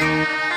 बोला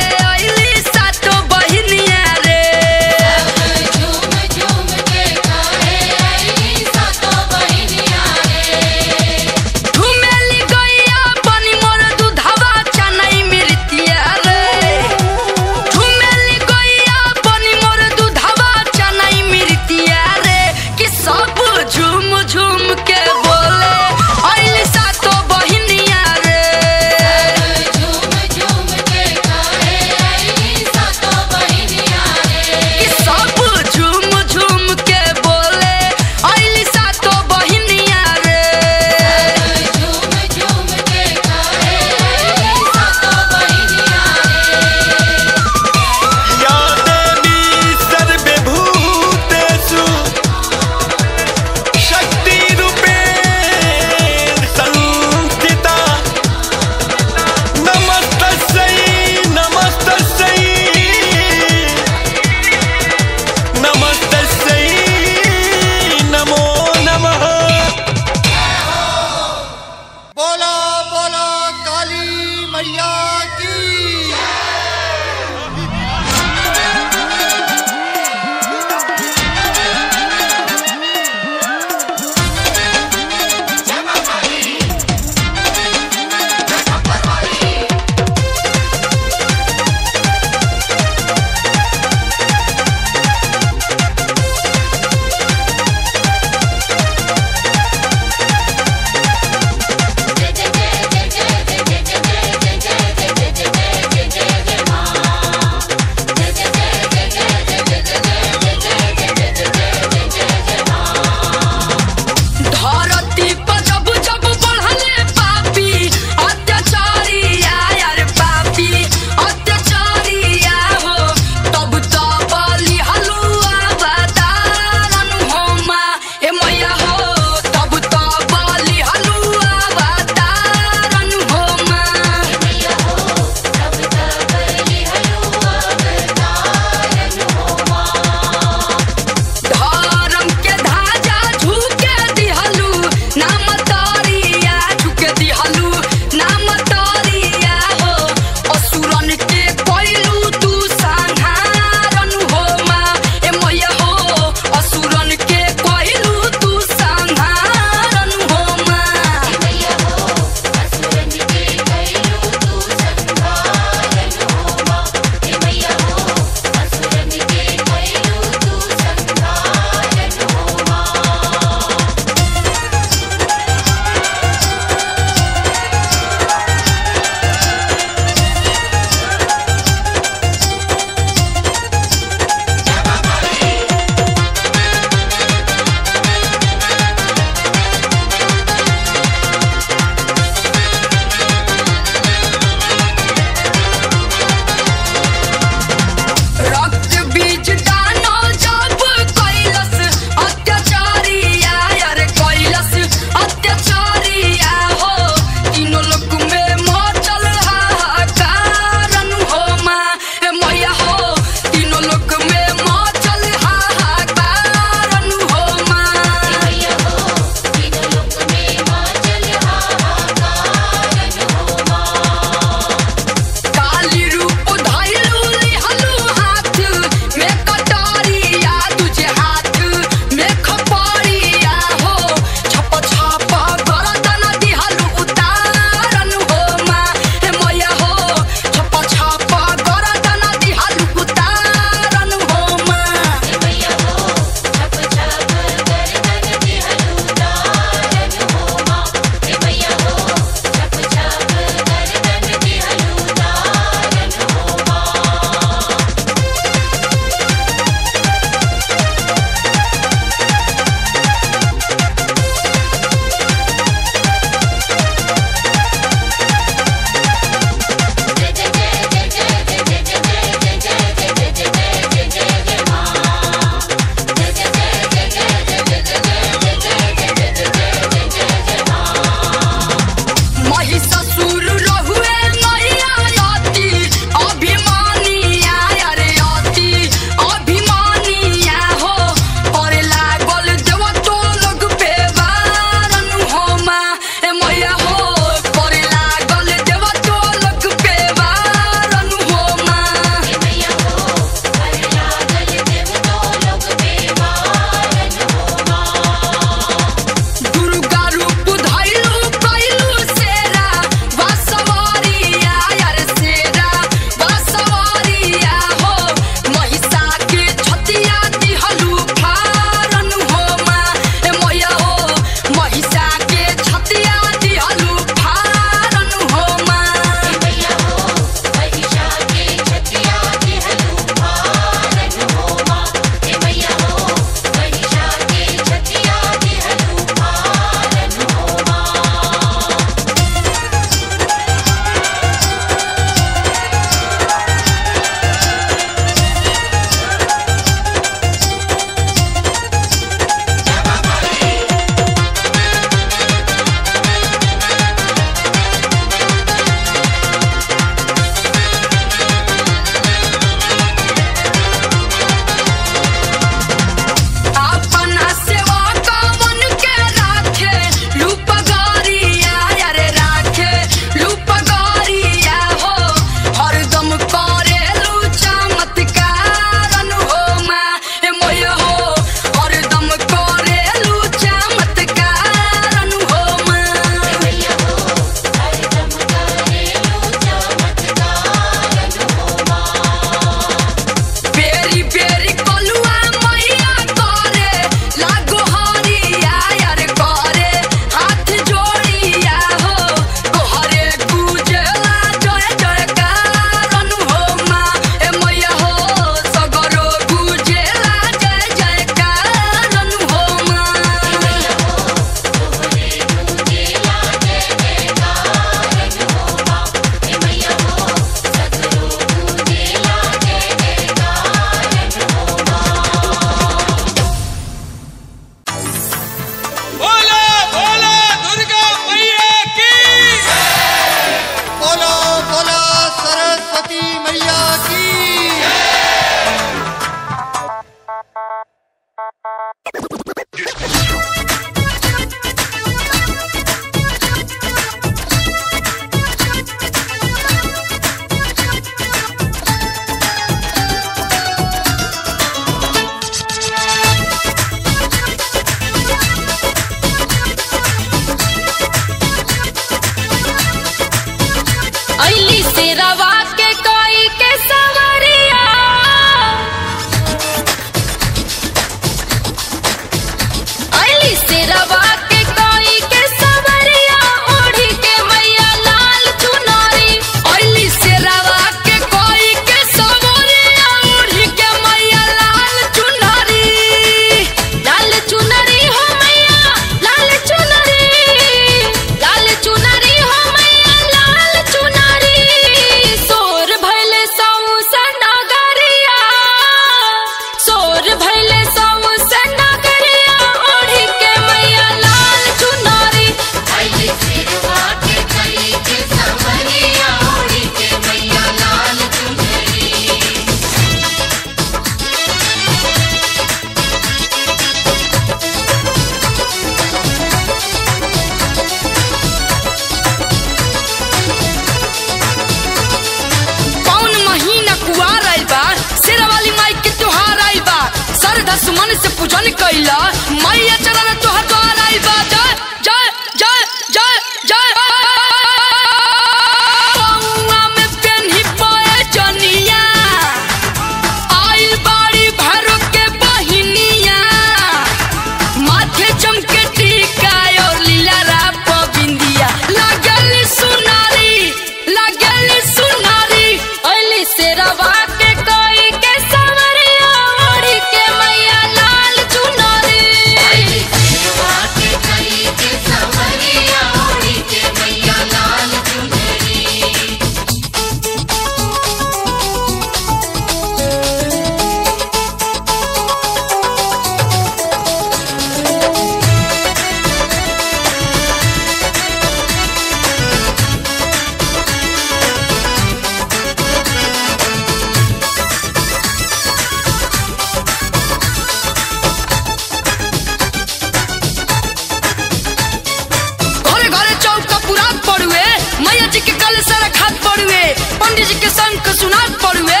पड़ुए पंडित जी के संग सुनात पड़ुए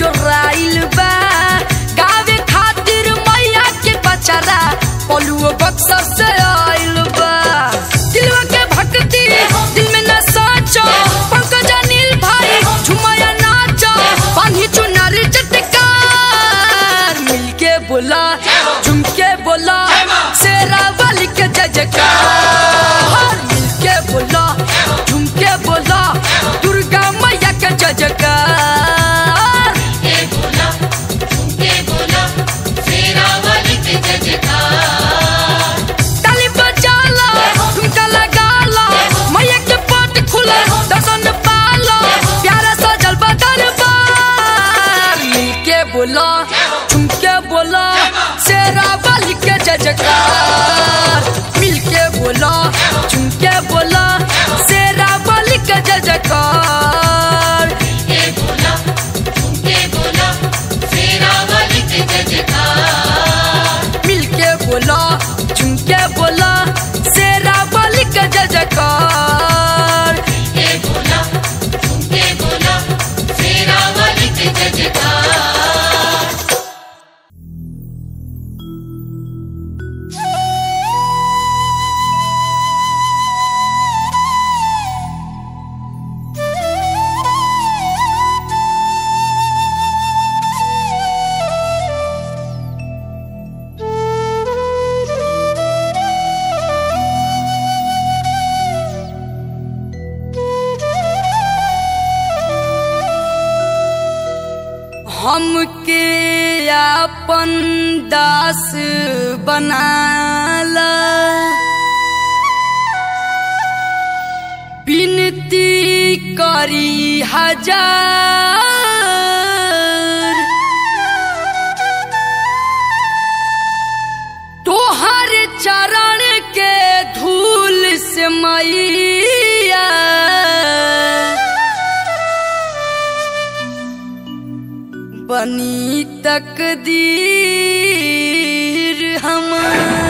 डोराइल बा। गावे खातिर मैया के बचारा पलुओ बक्सर से सरकार मिलके बोला हमके अपन दास बना विनती करी हज़ार। तोहर चरण के धूल से मैया। बनी तकदीर हमारी।